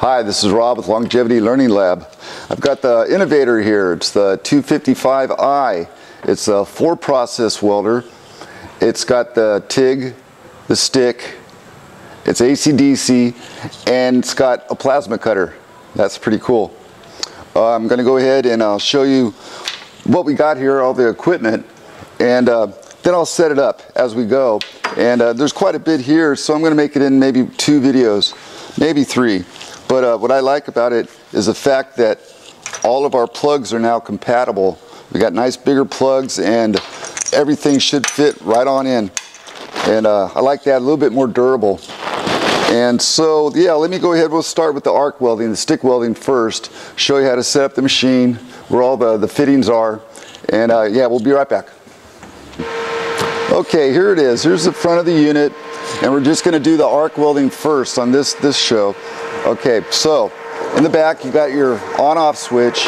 Hi, this is Rob with Longevity Learning Lab. I've got the Innovator here. It's the 255i. It's a four process welder. It's got the TIG, the stick, it's AC-DC, and it's got a plasma cutter. That's pretty cool. Uh, I'm going to go ahead and I'll show you what we got here, all the equipment, and uh, then I'll set it up as we go. And uh, there's quite a bit here, so I'm going to make it in maybe two videos, maybe three. But uh, what I like about it is the fact that all of our plugs are now compatible. We got nice bigger plugs and everything should fit right on in. And uh, I like that, a little bit more durable. And so, yeah, let me go ahead. We'll start with the arc welding, the stick welding first. Show you how to set up the machine, where all the, the fittings are. And uh, yeah, we'll be right back. Okay, here it is. Here's the front of the unit. And we're just gonna do the arc welding first on this, this show. Okay, so in the back you got your on-off switch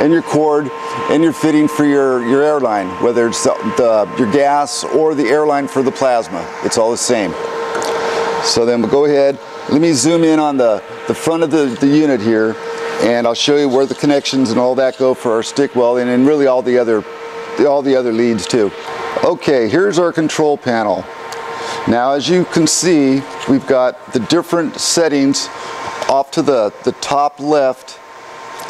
and your cord and your fitting for your, your airline, whether it's the, the, your gas or the airline for the plasma. It's all the same. So then we'll go ahead, let me zoom in on the, the front of the, the unit here and I'll show you where the connections and all that go for our stick welding and really all the other all the other leads too. Okay, here's our control panel. Now as you can see, we've got the different settings off to the, the top left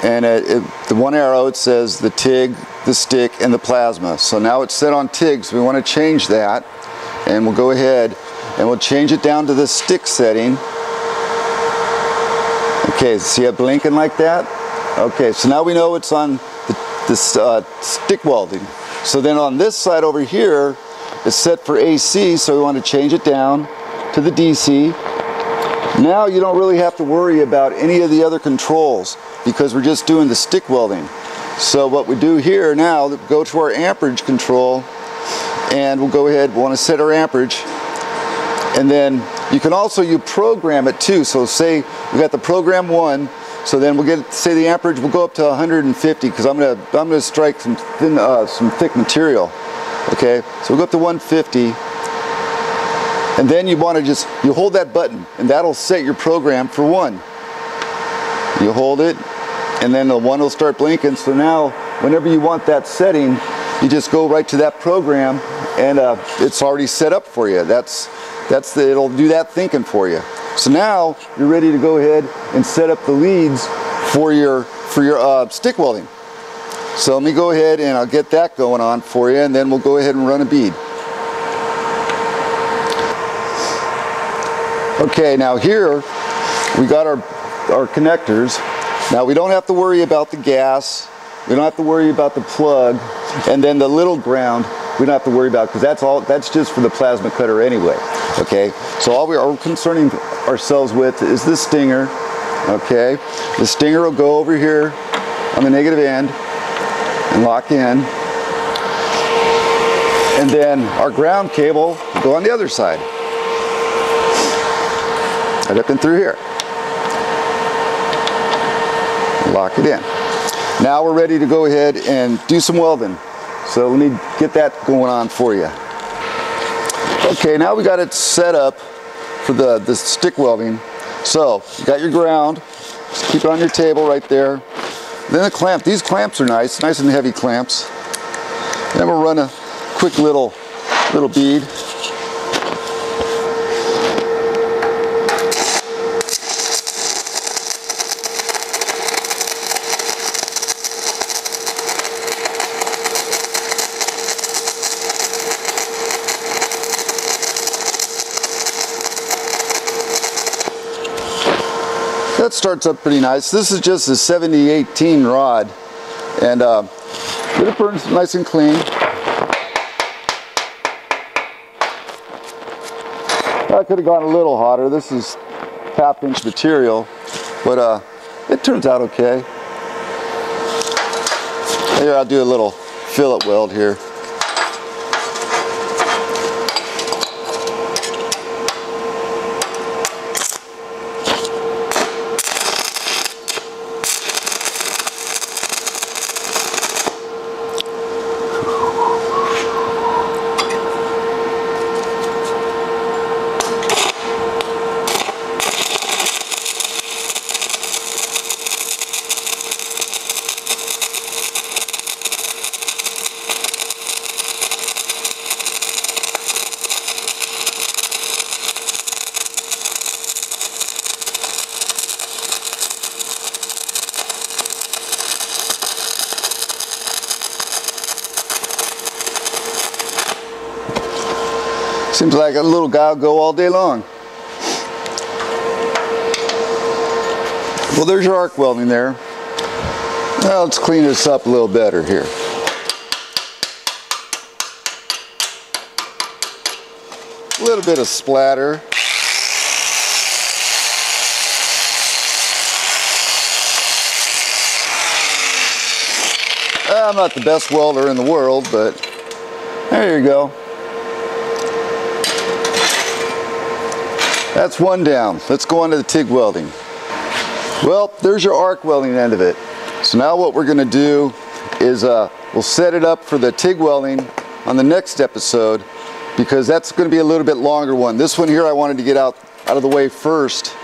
and it, it, the one arrow it says the TIG, the stick, and the plasma. So now it's set on TIG, so we want to change that and we'll go ahead and we'll change it down to the stick setting. Okay, see it blinking like that? Okay, so now we know it's on the, uh, stick welding. So then on this side over here, it's set for AC, so we want to change it down to the DC. Now you don't really have to worry about any of the other controls because we're just doing the stick welding. So what we do here now, go to our amperage control and we'll go ahead, we want to set our amperage and then you can also you program it too. So say we got the program one, so then we'll get say the amperage will go up to 150 because I'm gonna I'm gonna strike some thin uh, some thick material. Okay, so we'll go up to 150. And then you want to just, you hold that button and that'll set your program for one. You hold it and then the one will start blinking. So now whenever you want that setting, you just go right to that program and uh, it's already set up for you. That's, that's the, it'll do that thinking for you. So now you're ready to go ahead and set up the leads for your, for your uh, stick welding. So let me go ahead and I'll get that going on for you and then we'll go ahead and run a bead. Okay, now here we got our, our connectors. Now we don't have to worry about the gas. We don't have to worry about the plug. And then the little ground we don't have to worry about because that's all that's just for the plasma cutter anyway. Okay, so all we are concerning ourselves with is the stinger. Okay, the stinger will go over here on the negative end and lock in. And then our ground cable will go on the other side right up and through here. Lock it in. Now we're ready to go ahead and do some welding. So let me get that going on for you. Okay, now we got it set up for the, the stick welding. So you got your ground, just keep it on your table right there. Then the clamp, these clamps are nice, nice and heavy clamps. Then we'll run a quick little, little bead. Starts up pretty nice. This is just a 7018 rod and uh, it burns nice and clean. I could have gone a little hotter. This is half inch material, but uh, it turns out okay. Here I'll do a little fillet weld here. Seems like a little guy will go all day long. Well, there's your arc welding there. Now let's clean this up a little better here. A little bit of splatter. I'm not the best welder in the world, but there you go. That's one down. Let's go on to the TIG welding. Well, there's your arc welding end of it. So now what we're gonna do is uh, we'll set it up for the TIG welding on the next episode because that's gonna be a little bit longer one. This one here I wanted to get out, out of the way first.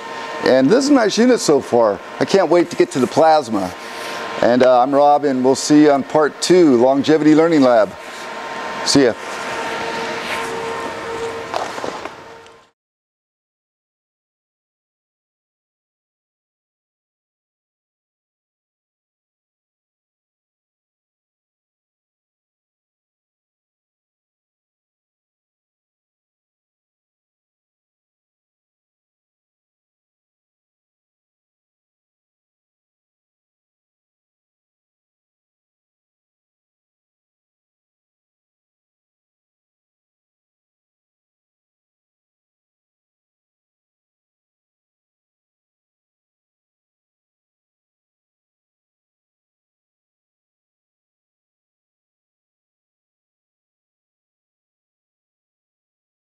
And this is a nice unit so far. I can't wait to get to the plasma. And uh, I'm Rob, and we'll see you on part two, Longevity Learning Lab. See ya.